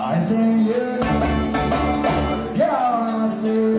I say yeah, yeah, I say.